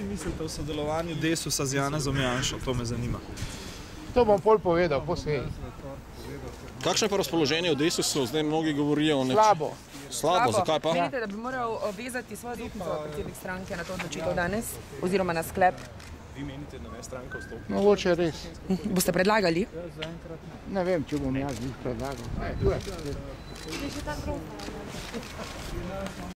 si mislite o sodelovanju Desusa z Janezom Janšo? To me zanima. To bom pol povedal, po seji. Kakšno je pa razpoloženje v Desusu? Zdaj mnogi govorijo o nečem. Slabo. Slabo, zakaj pa? Menite, da bi moral vezati svojo zaupnico predsednik stranke na to odločitev danes oziroma na sklep? Vi menite, da ne stranka vstopila? Mogoče res. Boste predlagali? Ne vem, če bom jaz njih predlagal. Ne, tu je. Je že ta grob.